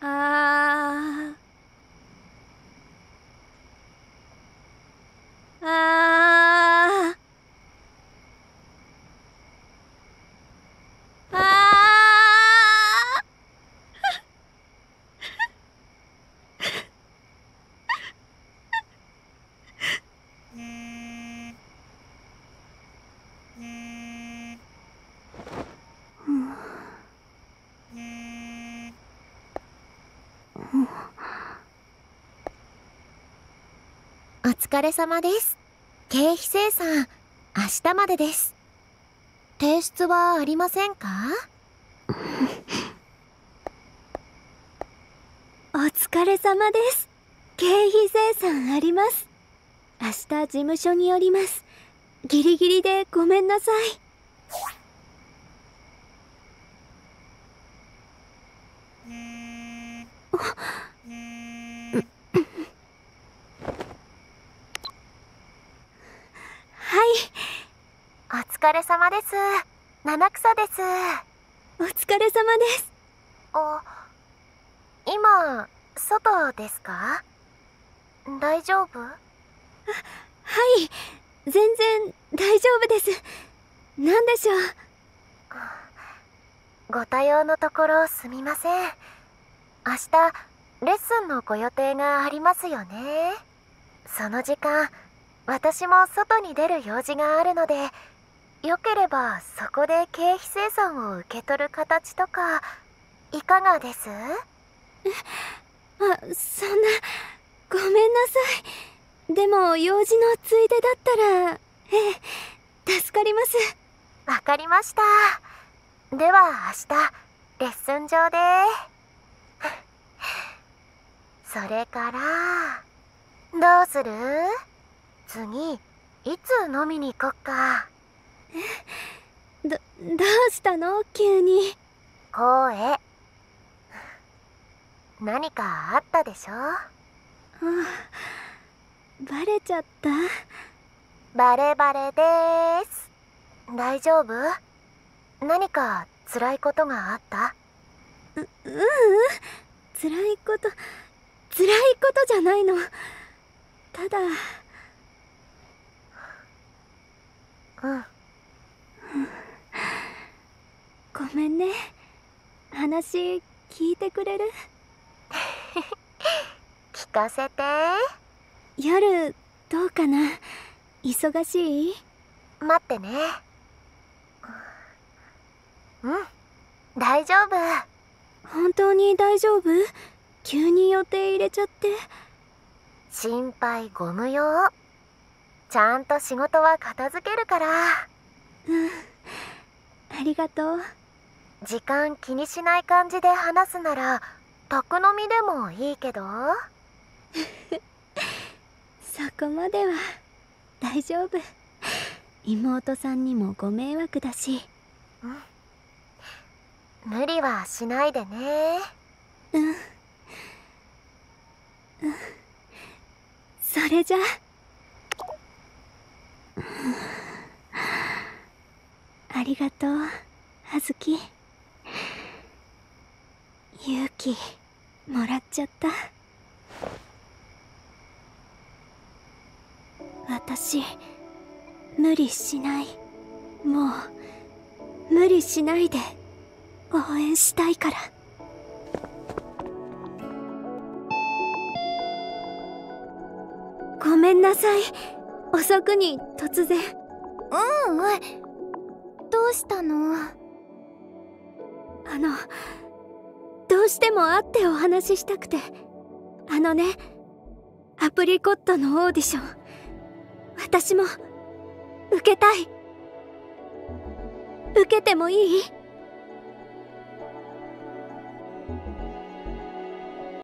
あーあーあお疲れ様です。経費生産、明日までです。提出はありませんか？お疲れ様です。経費生産あります。明日事務所に寄ります。ギリギリでごめんなさい。はい。お疲れ様です。七草です。お疲れ様です。あ、今、外ですか？大丈夫？はい。全然大丈夫です。何でしょう？ご多用のところすみません。明日、レッスンのご予定がありますよね。その時間、私も外に出る用事があるので、よければそこで経費生産を受け取る形とか、いかがです？あそんなごめんなさいでも用事のついでだったらええ助かりますわかりました。では明日、レッスン場で。それから、どうする？次、いつ飲みに行こっか？どどうしたの？急に。声。何かあったでしょ？あバレちゃった？バレバレでーす。大丈夫？何か辛いことがあった？ううん辛いこと辛いことじゃないのただうん。ごめんね話聞いてくれる？聞かせて。夜どうかな？忙しい？待ってね。うん。大丈夫。本当に大丈夫？急に予定入れちゃって心配ご無用？ちゃんと仕事は片付けるから。うんありがとう時間気にしない感じで話すなら、宅飲みでもいいけど？そこまでは大丈夫妹さんにもご迷惑だし無理はしないでね。うんうんそれじゃ。ありがとうあずき。勇気もらっちゃった。私無理しない。もう無理しないで応援したいから。んなさい。遅くに突然。うんうん。どうしたの？あのどうしても会ってお話ししたくて。あのねアプリコットのオーディション。私も受けたい。受けてもいい？